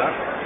Claro.